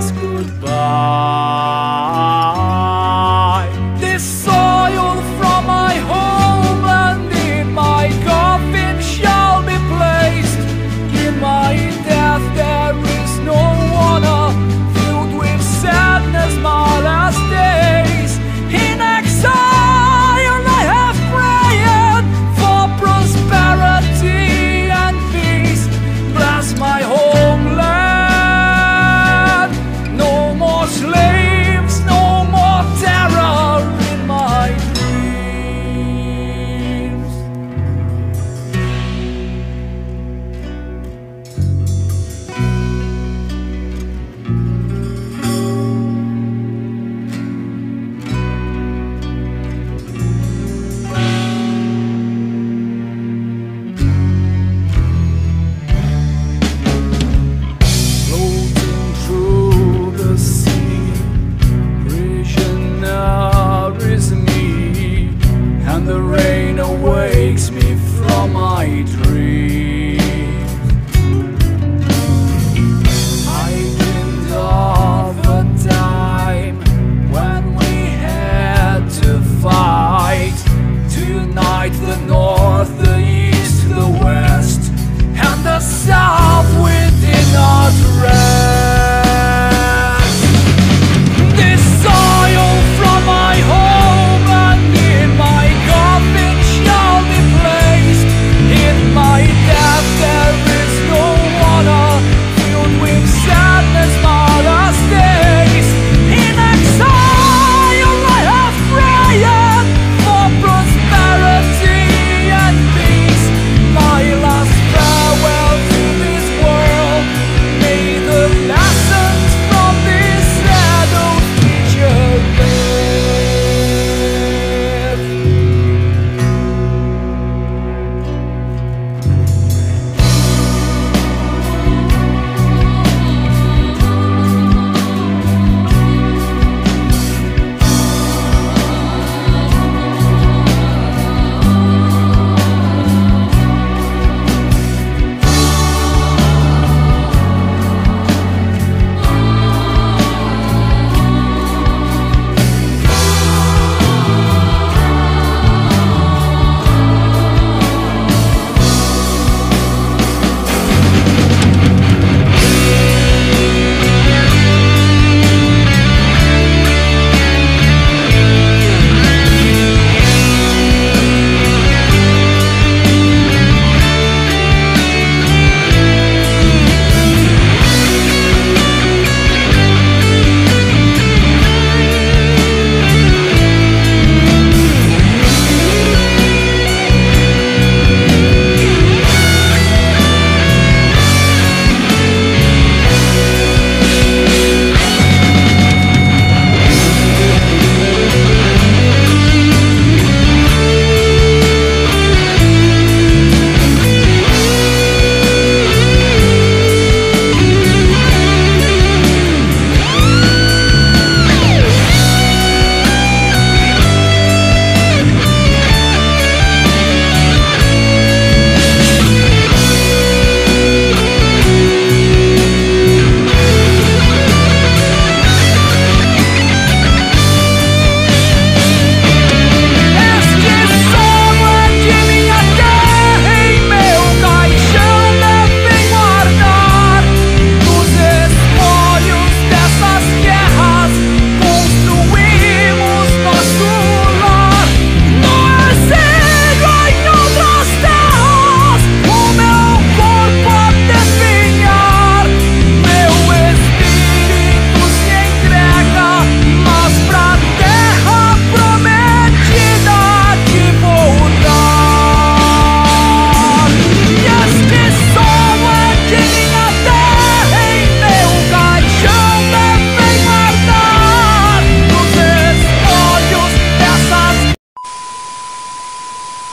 Time right, the north, the east, the west, and the south within our rest. This soil from my home and in my coffin shall be placed. In my death there is no water filled with sadness.